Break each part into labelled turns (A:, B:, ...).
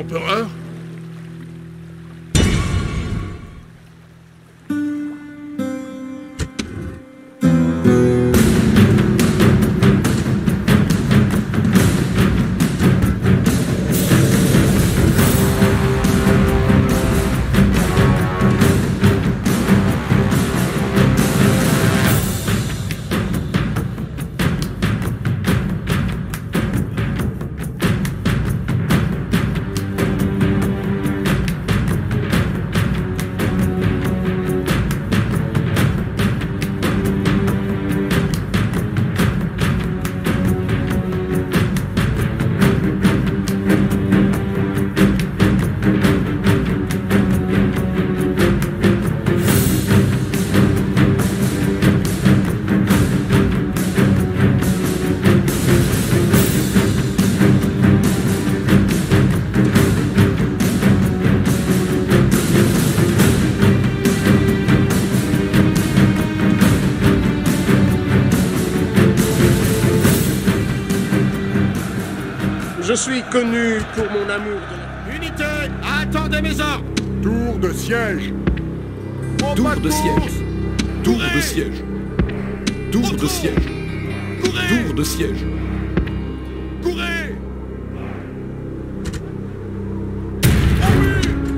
A: Empereur Je suis connu pour mon amour de la...
B: Unité Attendez mes ordres
A: Tour de siège
C: Tour de siège. Tour de siège. Tour de siège.
B: Courez
C: Tour de siège.
B: Courez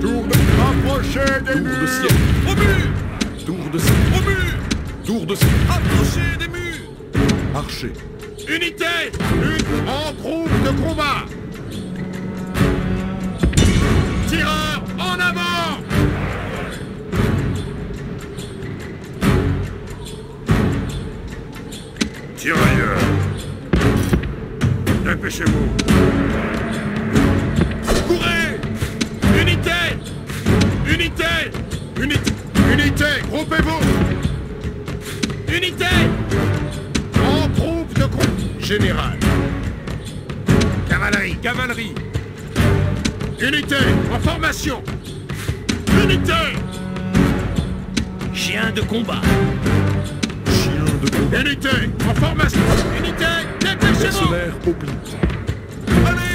A: Tour de... Approchez des
C: Tour de siège.
B: Au mur
C: Tour de siège.
B: Au mur
C: Tour de siège.
B: Approchez des murs
C: Archer.
B: Unité
A: Une en groupe de combat.
B: Tireurs en avant.
A: Tirailleurs Dépêchez-vous.
B: Courez. Unité Unité
A: Unité Unité Groupez-vous.
B: Unité
A: En groupe de combat Général
B: Cavalerie Cavalerie.
A: Unité En formation.
B: Unité. Chien de combat.
C: Chien de combat.
A: Unité En formation.
B: Unité Dépêchez-vous.
C: Mercenaire oblique.
B: Allez, allez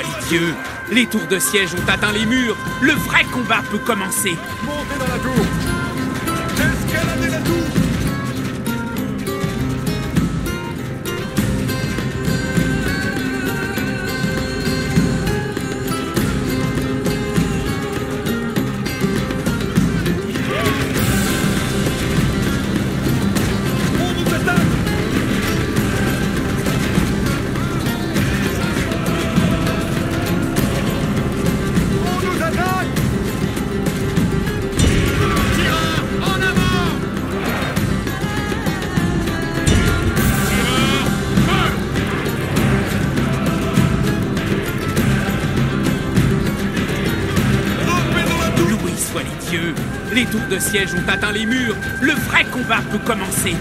D: les dieux. Les tours de siège ont atteint les murs. Le vrai combat peut commencer.
A: Montez dans la tour
D: tours de siège ont atteint les murs. Le vrai combat peut commencer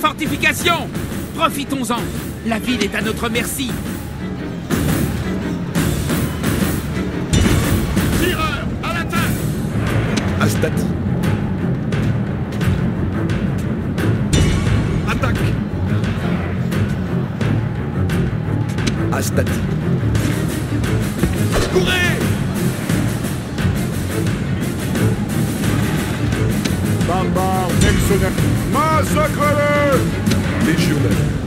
D: fortifications. Profitons-en. La ville est à notre merci.
A: massacre,
B: massacre.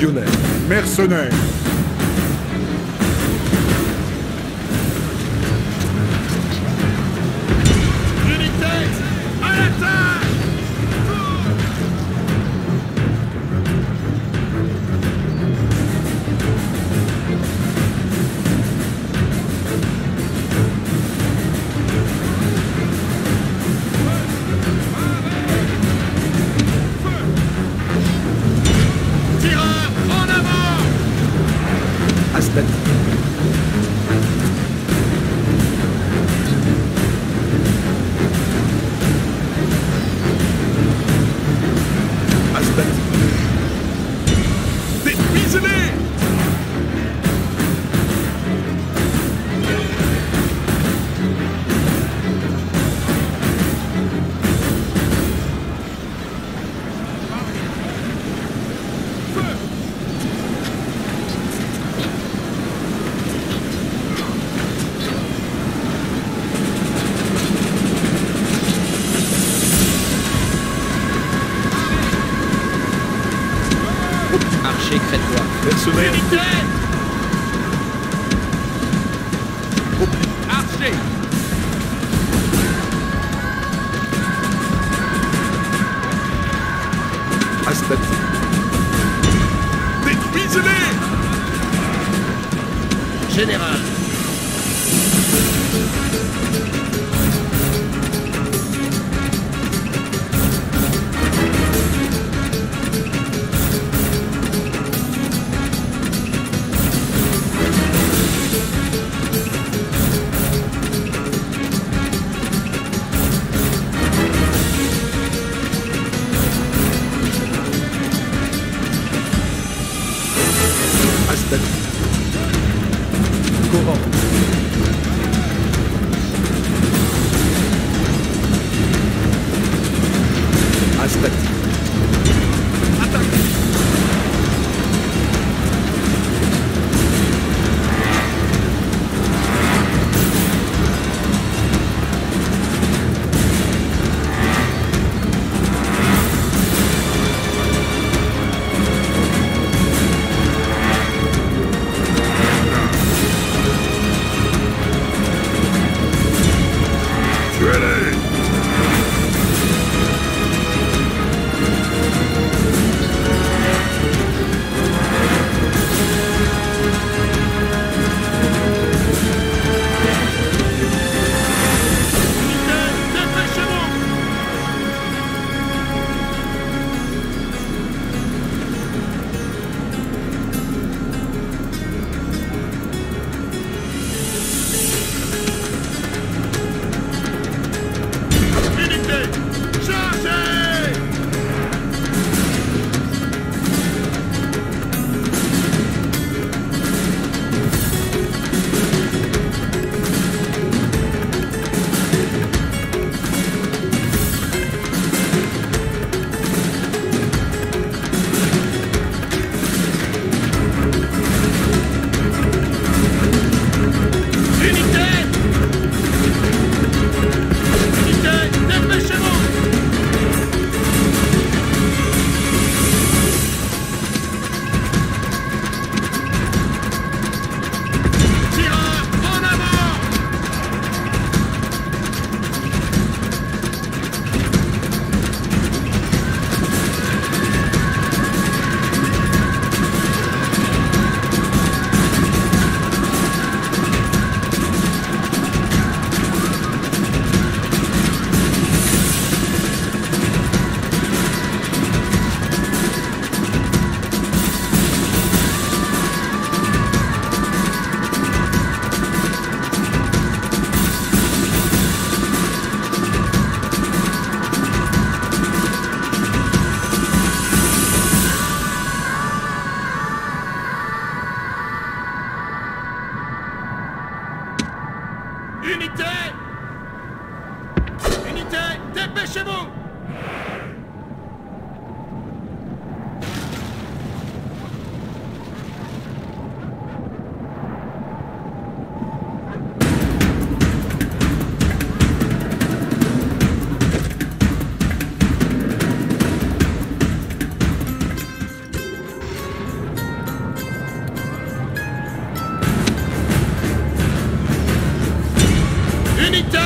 C: légionnaires, mercenaires, せ
A: ね
B: ば Unité,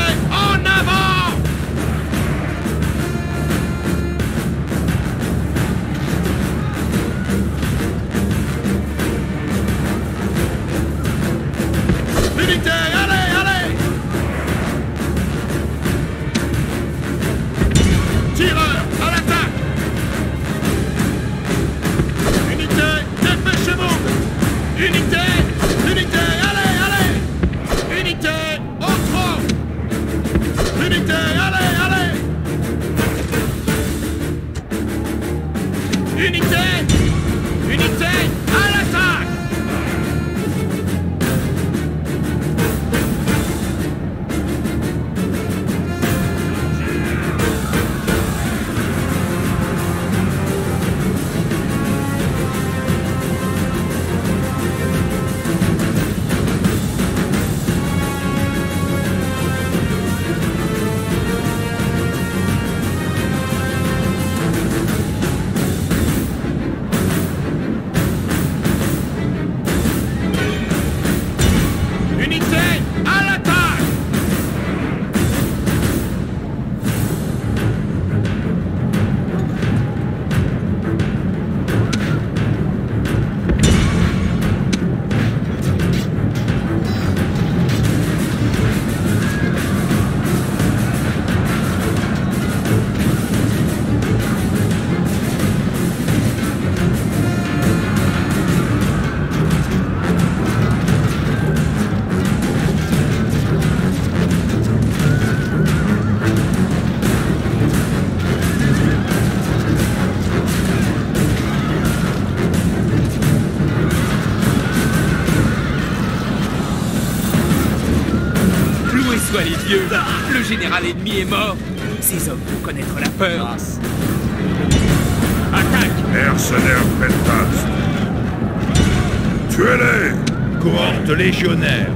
D: est mort. Ces hommes vont connaître la peur. Attaque.
A: Mercenaires Pentas Tuez-les.
B: Cohorte légionnaire.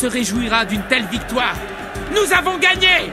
D: se réjouira d'une telle victoire. Nous avons gagné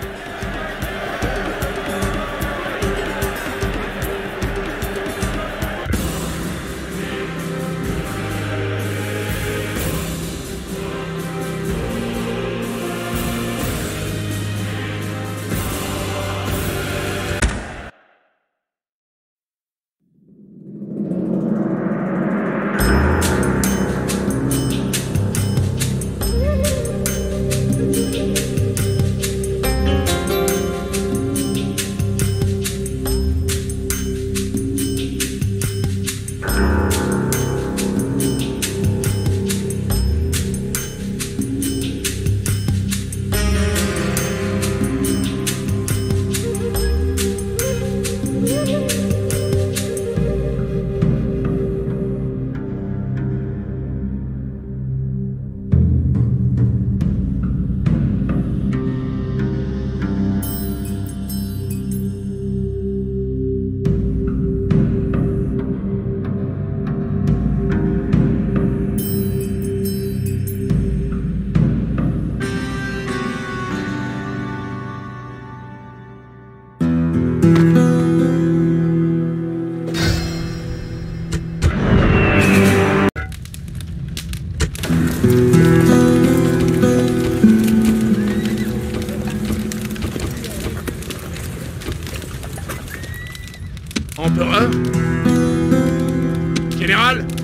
B: Général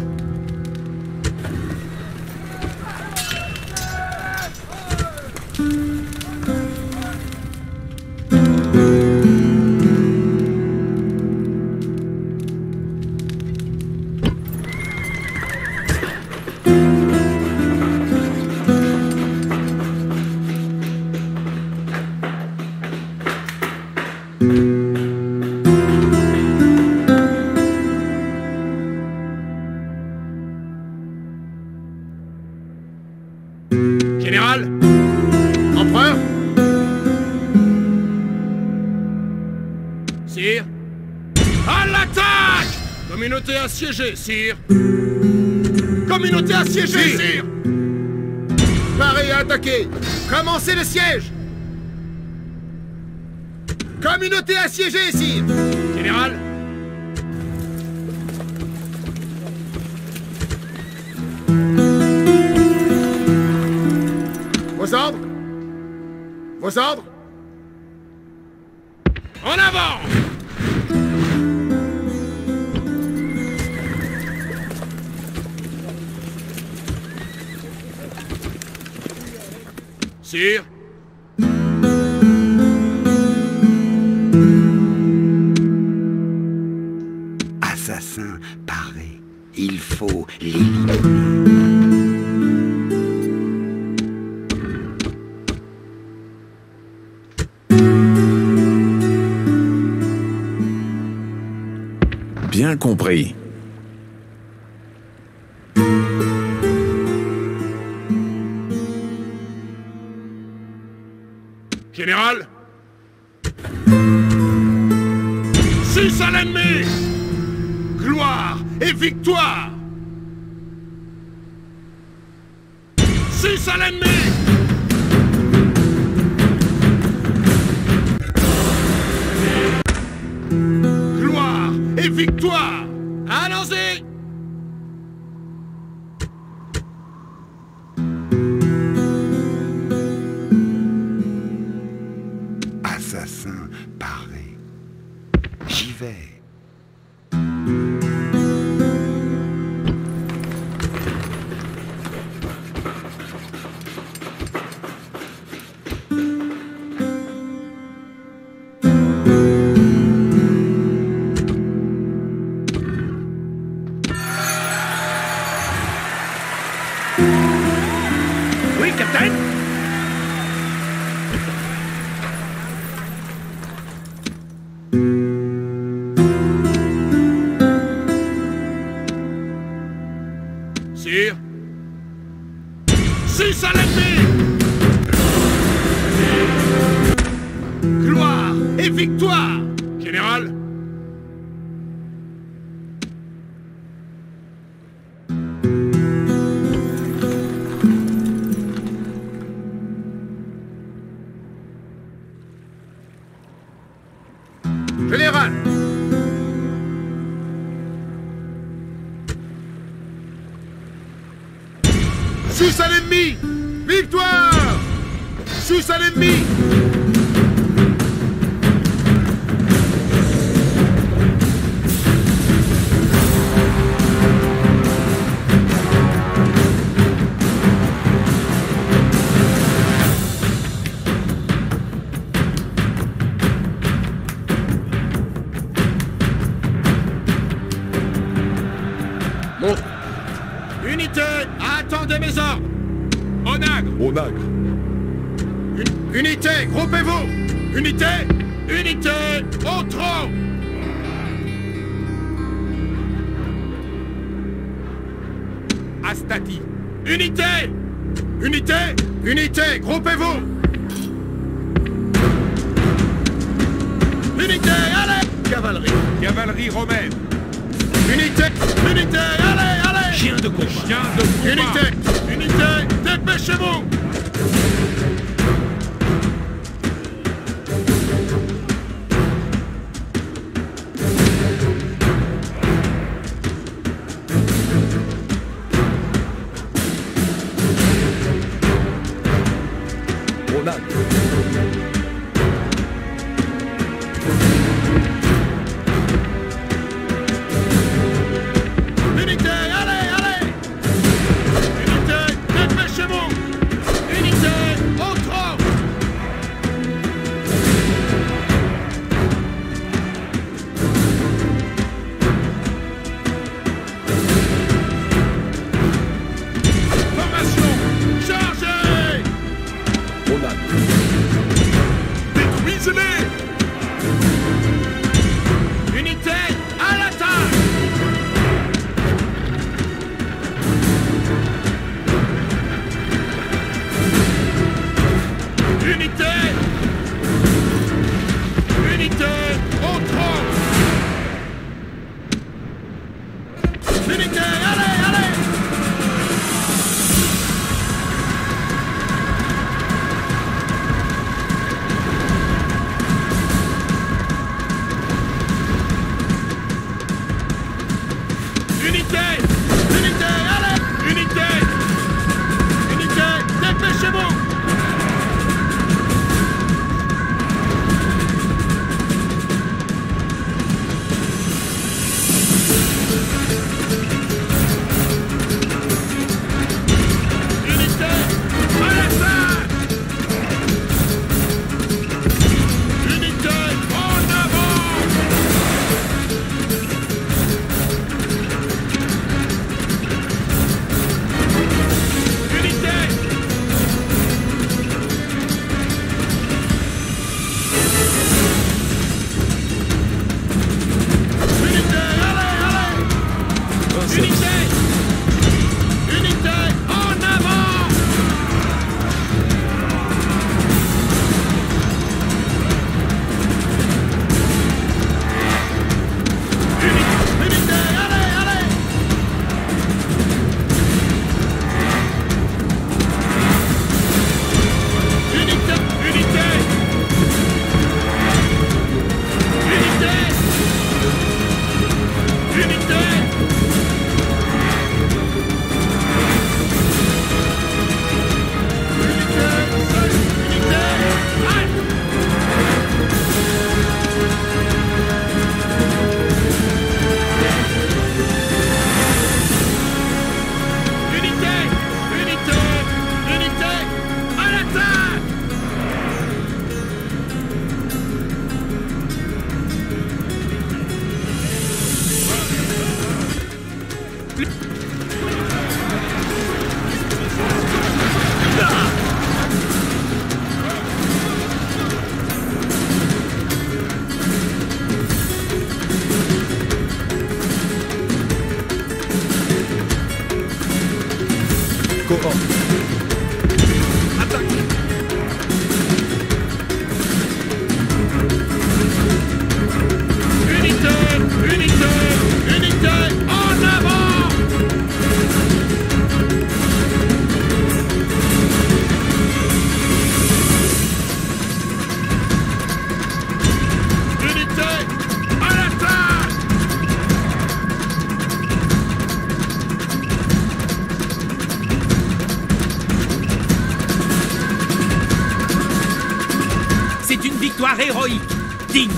B: assiégée, sire. Communauté assiégée, sire. Paré à attaquer. Commencez le siège. Communauté assiégée, sire. Général. Vos ordres. Vos ordres
E: Assassin paré. Il faut l'éliminer.
C: Bien compris.
B: Victoire Six à l'ennemi Gloire et victoire Allons-y
E: Assassin paré. J'y vais.
B: Victoire! Six à l'ennemi Unité, groupez-vous. Unité, unité, au trot. Astati. Unité, unité, unité, groupez-vous. Unité, allez. Cavalerie.
F: Cavalerie romaine.
B: Unité, unité, allez, allez.
D: Chien de combat.
F: Chien de combat.
B: Unité Unité Dépêchez-vous
D: Thank you. dead!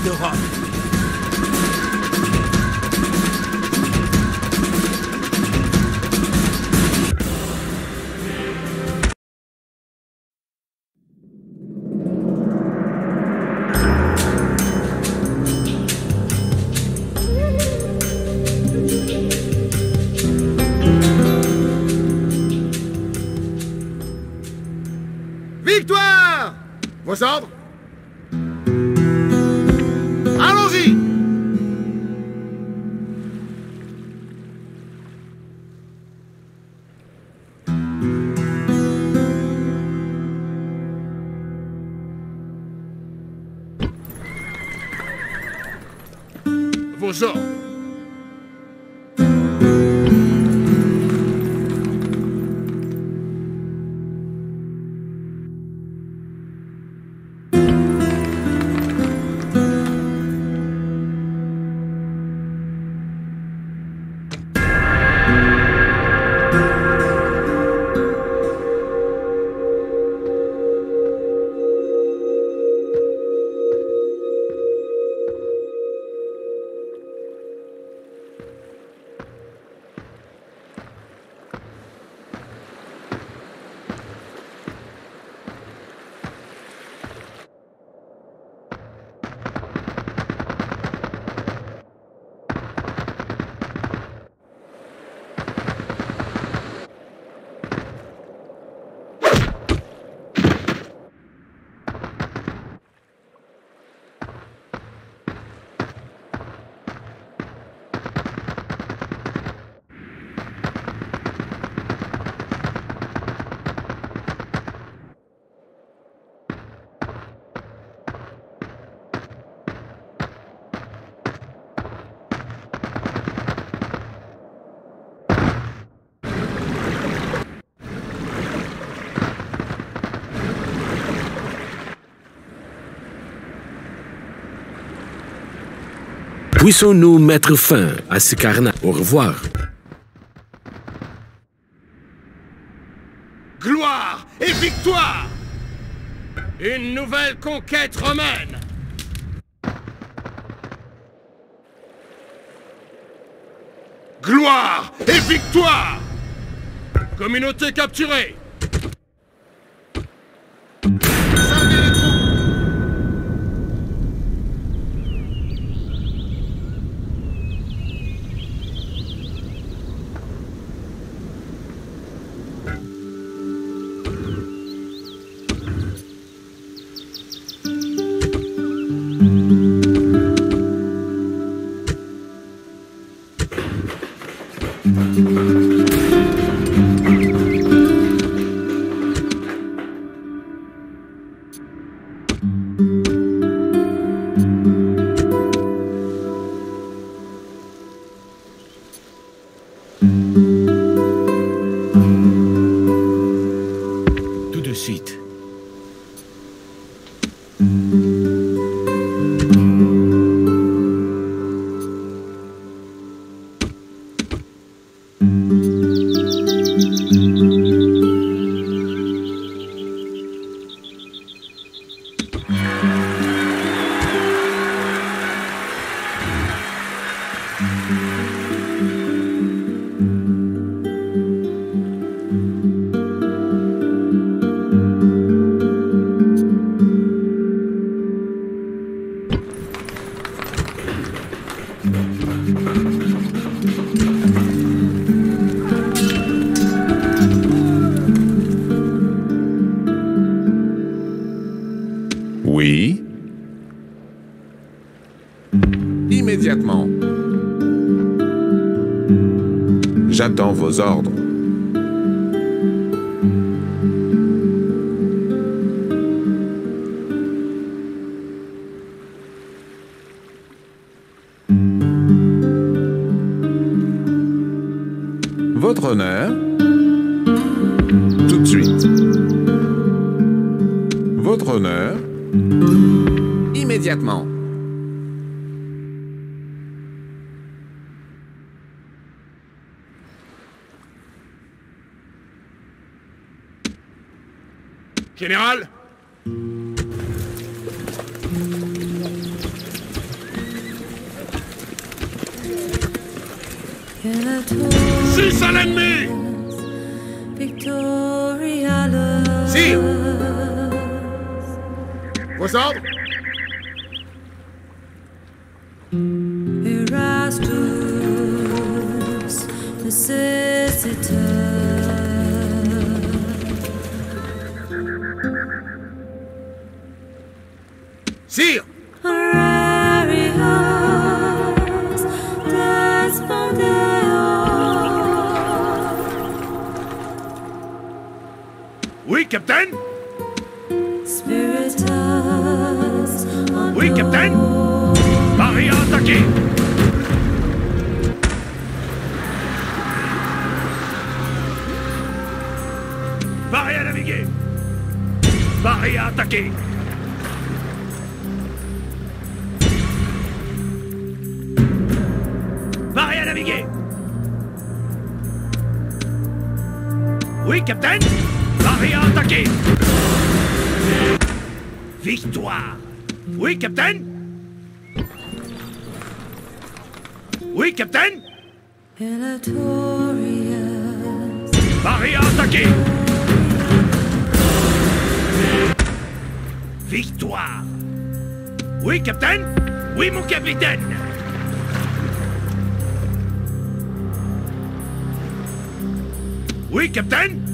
D: Digne de
F: Puissons-nous mettre fin à ce carnage. Au revoir.
B: Gloire et victoire. Une nouvelle conquête romaine. Gloire et victoire. Communauté capturée
C: Votre honneur. Tout de suite. Votre honneur.
G: Immédiatement.
H: Général Vos ordres
I: Erastus, necessitor.
H: Sire
I: Horarius, Despondeo.
H: Oui, capitaine
I: Spiritus,
H: Oui, capitaine. Paris à attaquer Paris à naviguer Paris à attaquer Paris à naviguer Oui, capitaine. Paris à attaquer Victoire. Oui, capitaine. Oui, capitaine. À attaquer. Victoire. Oui, capitaine. Oui, mon capitaine. Oui, capitaine